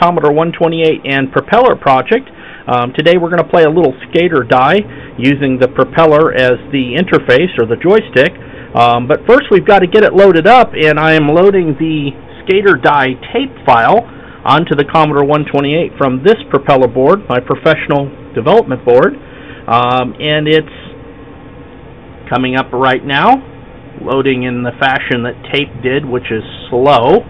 Commodore 128 and propeller project. Um, today we're going to play a little Skate or Die using the propeller as the interface or the joystick. Um, but first we've got to get it loaded up and I am loading the Skate or Die tape file onto the Commodore 128 from this propeller board, my professional development board. Um, and it's coming up right now, loading in the fashion that tape did, which is slow.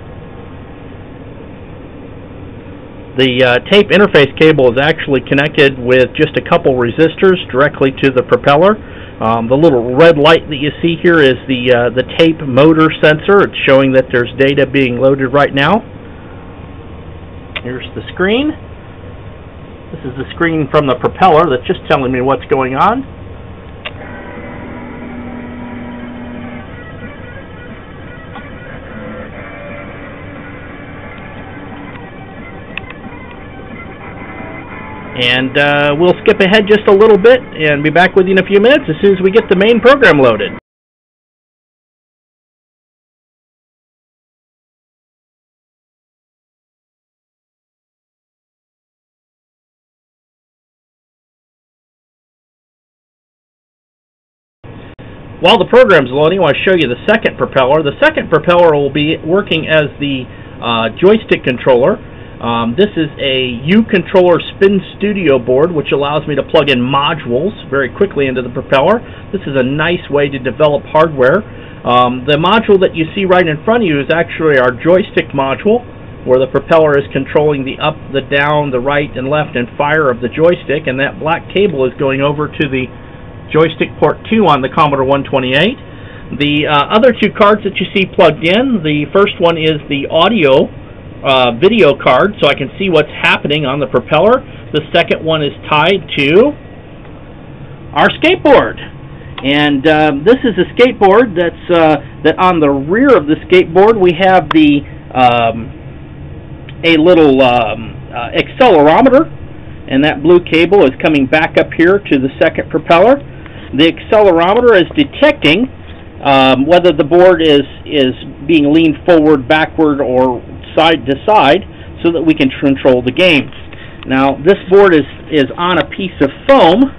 The uh, tape interface cable is actually connected with just a couple resistors directly to the propeller. Um, the little red light that you see here is the uh, the tape motor sensor. It's showing that there's data being loaded right now. Here's the screen. This is the screen from the propeller that's just telling me what's going on. And uh, we'll skip ahead just a little bit and be back with you in a few minutes as soon as we get the main program loaded. While the program's loading, I want to show you the second propeller. The second propeller will be working as the uh, joystick controller um, this is a U-controller Spin Studio board which allows me to plug in modules very quickly into the propeller. This is a nice way to develop hardware. Um, the module that you see right in front of you is actually our joystick module where the propeller is controlling the up, the down, the right and left and fire of the joystick and that black cable is going over to the joystick port 2 on the Commodore 128. The uh, other two cards that you see plugged in, the first one is the audio uh, video card so I can see what's happening on the propeller. The second one is tied to our skateboard. And um, this is a skateboard that's uh, that on the rear of the skateboard we have the um, a little um, uh, accelerometer and that blue cable is coming back up here to the second propeller. The accelerometer is detecting um, whether the board is is being leaned forward, backward, or side to side so that we can control the game. Now this board is, is on a piece of foam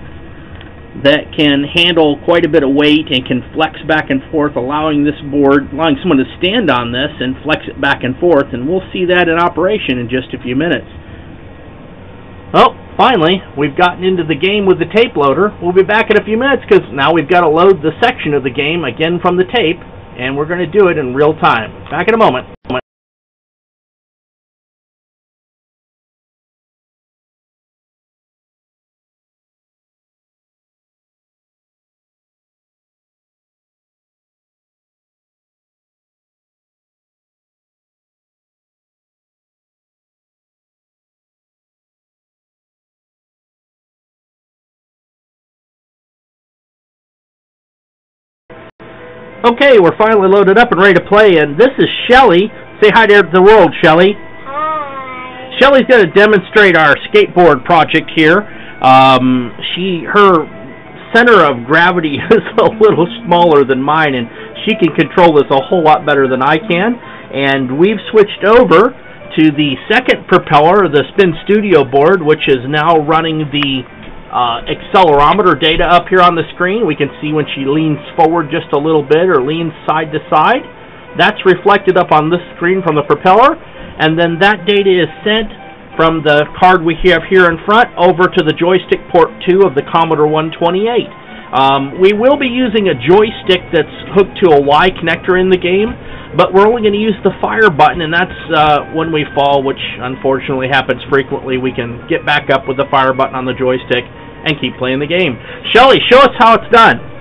that can handle quite a bit of weight and can flex back and forth allowing this board, allowing someone to stand on this and flex it back and forth and we'll see that in operation in just a few minutes. Well, finally, we've gotten into the game with the tape loader. We'll be back in a few minutes because now we've got to load the section of the game again from the tape and we're going to do it in real time. Back in a moment. Okay, we're finally loaded up and ready to play, and this is Shelly. Say hi to the world, Shelly. Hi. Shelly's going to demonstrate our skateboard project here. Um, she, her center of gravity is a little smaller than mine, and she can control this a whole lot better than I can. And we've switched over to the second propeller, the Spin Studio board, which is now running the uh, accelerometer data up here on the screen. We can see when she leans forward just a little bit or leans side to side. That's reflected up on this screen from the propeller. And then that data is sent from the card we have here in front over to the joystick port 2 of the Commodore 128. Um, we will be using a joystick that's hooked to a Y connector in the game, but we're only going to use the fire button, and that's uh, when we fall, which unfortunately happens frequently. We can get back up with the fire button on the joystick and keep playing the game. Shelly, show us how it's done.